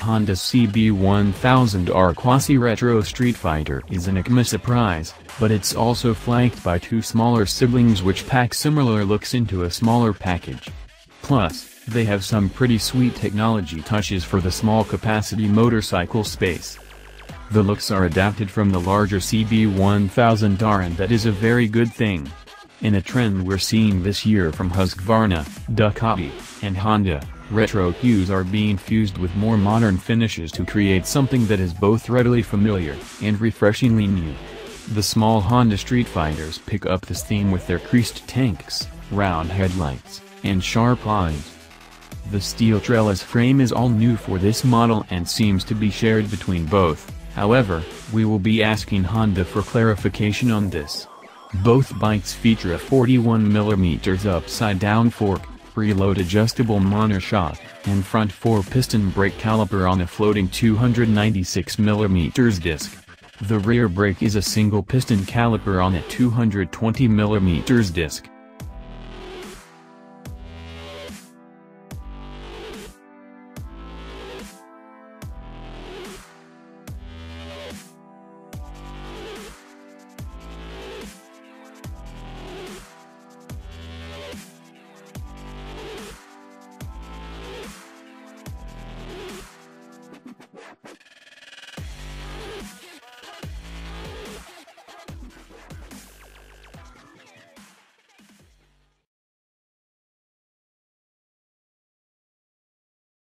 Honda CB1000R quasi-retro Street Fighter is an EICMA surprise, but it's also flanked by two smaller siblings which pack similar looks into a smaller package. Plus, they have some pretty sweet technology touches for the small capacity motorcycle space. The looks are adapted from the larger CB1000R and that is a very good thing. In a trend we're seeing this year from Husqvarna, Ducati, and Honda, retro hues are being fused with more modern finishes to create something that is both readily familiar and refreshingly new. The small Honda Street Fighters pick up this theme with their creased tanks, round headlights, and sharp eyes. The steel trellis frame is all new for this model and seems to be shared between both, however, we will be asking Honda for clarification on this. Both bikes feature a 41mm upside-down fork, preload adjustable monoshock, and front 4-piston brake caliper on a floating 296mm disc. The rear brake is a single piston caliper on a 220mm disc.